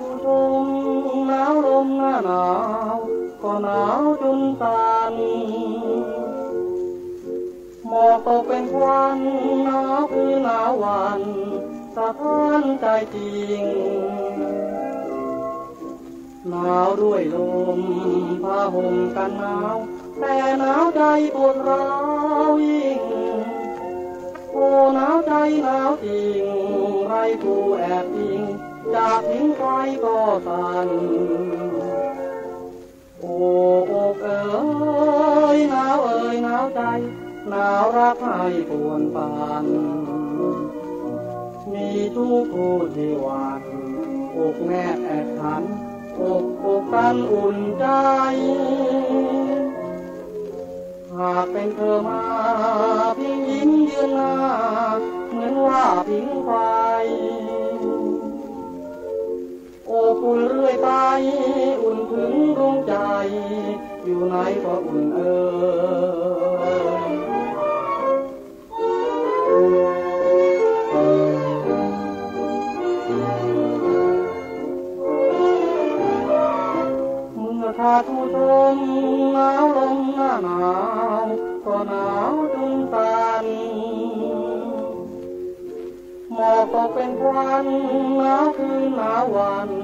ทุกงหนาวลมหน้าหนาว ก็หนาวจนตันหมอกตกเป็นควันหนาวคือหนาววันสะท้านใจจริงหนาวด้วยลมผ้าห่มกันหนาว แต่หนาวใจปวดร้าวยิ่งโอ้หนาวใจหนาวจริงไรผู้แอบจริง จากทิ้งใครก็สั่นโอ้อกเอ๋ยหนาวเอ๋ยหนาวใจหนาวรักให้ปวนปานมีทุกผู้ที่หวานอกแนบแอบขันอกอกกันอุ่นใจ หากเป็นเธอมาพิงยิ้มยืนหน้าเหมือนว่าพิงไฟโอ้คุณเรื่อยไป อุ่นถึงดวงใจ อยู่ไหนก็อุ่นเอ่ยเมื่อทาทุชมหนาวลมหน้าหนาวก็หนาวจนตันหมอกตกเป็นควันหนาวคืนหนาววัน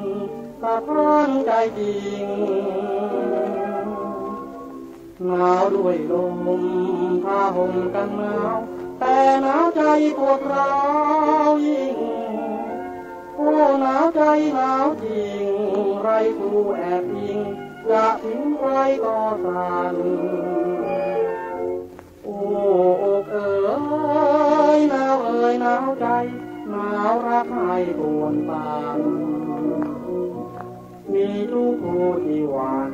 สะท้านใจจริงหนาวด้วยลมผ้าห่มกันหนาว แต่หนาวใจปวดร้าวยิ่งโอ้หนาวใจหนาวจริง ไรผู้แอบยิงจะทิ้งใครก็สั่น รักให้ปวนปานมีทุกผู้ที่หวาน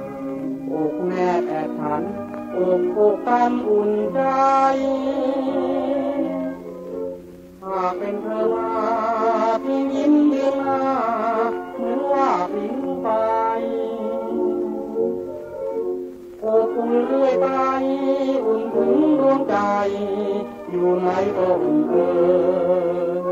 อกแนบแอบทันอกอกกันอุ่นใจ หากเป็นเธอมาพิงยิ้มเดือนหน้าเหมือนว่าพิงไปโอ้คุณเรื่อยไป อุ่นถึงดวงใจ อยู่ไหนก็อุ่นเอ่ย